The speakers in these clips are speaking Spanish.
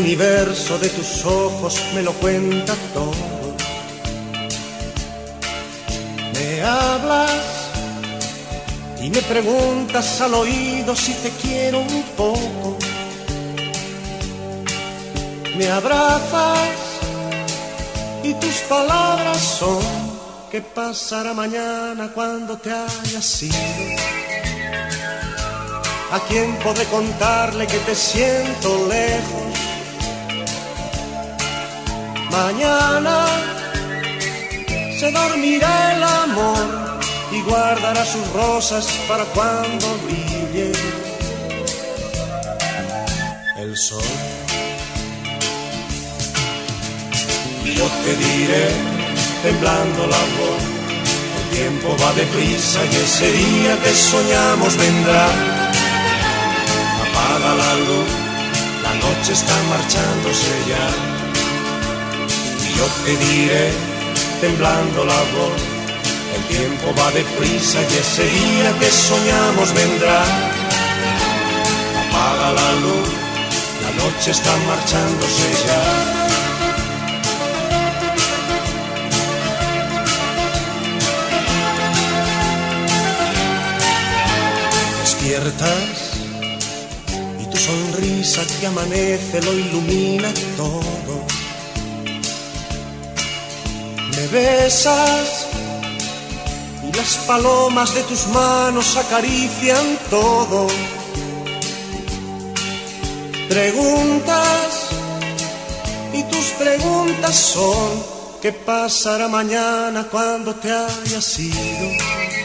universo de tus ojos me lo cuenta todo. Me hablas y me preguntas al oído si te quiero un poco. Me abrazas y tus palabras son ¿qué pasará mañana cuando te hayas ido? ¿A quién podré contarle que te siento lejos? Mañana se dormirá el amor y guardará sus rosas para cuando brille el sol. Y yo te diré, temblando la voz, el tiempo va deprisa y ese día que soñamos vendrá. Apaga la luz, la noche está marchándose ya. Y yo te diré, temblando la voz, el tiempo va deprisa y ese día que soñamos vendrá. Apaga la luz, la noche está marchándose ya. Despiertas sonrisa que amanece lo ilumina todo. Me besas y las palomas de tus manos acarician todo. Preguntas y tus preguntas son ¿qué pasará mañana cuando te hayas ido?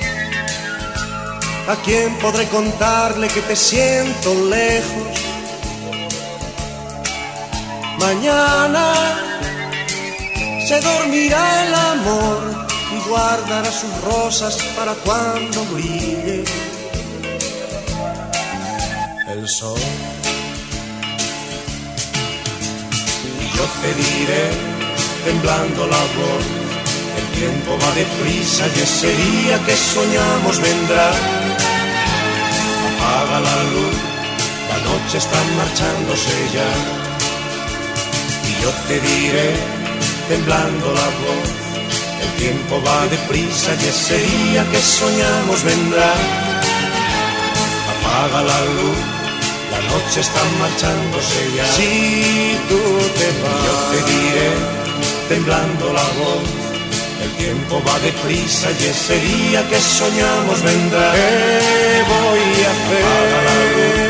¿A quién podré contarle que te siento lejos? Mañana se dormirá el amor y guardará sus rosas para cuando brille el sol. Y yo te diré, temblando la voz, el tiempo va deprisa y ese día que soñamos vendrá. Apaga la luz, la noche está marchándose ya. Y yo te diré, temblando la voz, el tiempo va deprisa y ese día que soñamos vendrá. Apaga la luz, la noche está marchándose ya. Si tú te vas, yo te diré, temblando la voz, el tiempo va deprisa y ese día que soñamos vendrá. ¿Qué voy a hacer? La luz,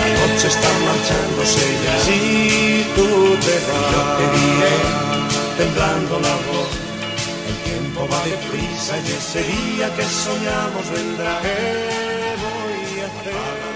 la noche está marchándose ya. Si tú te vas, yo te diré, temblando la voz. El tiempo va deprisa y ese día que soñamos vendrá. ¿Qué voy a hacer?